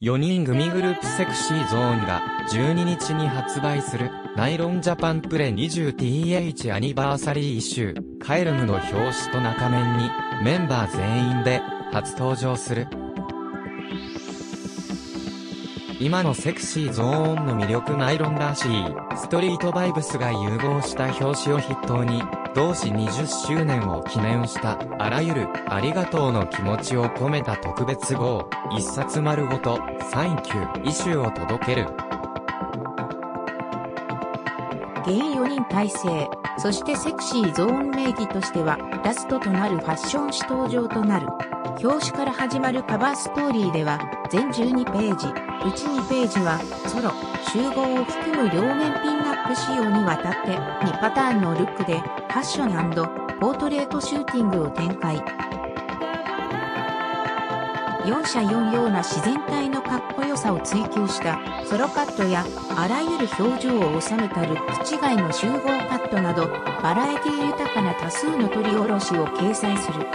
4人組グループセクシーゾーンが12日に発売するナイロンジャパンプレ 20th アニバーサリーイシューカエルムの表紙と中面にメンバー全員で初登場する。今のセクシーゾーンの魅力ナイロンらしい。ストリートバイブスが融合した表紙を筆頭に同誌20周年を記念したあらゆるありがとうの気持ちを込めた特別号一冊丸ごとサイン級イシューを届ける。ゲイ4人体制そしてセクシーゾーン名義としてはラストとなるファッション誌登場となる表紙から始まるカバーストーリーでは全12ページうち2ページはソロ集合を含む両面ピンナップ仕様にわたって2パターンのルックでファッションポートレートシューティングを展開。4者4様な自然体のかっこよさを追求したソロカットやあらゆる表情を収めたルック違いの集合カットなどバラエティ豊かな多数の取り下ろしを掲載する。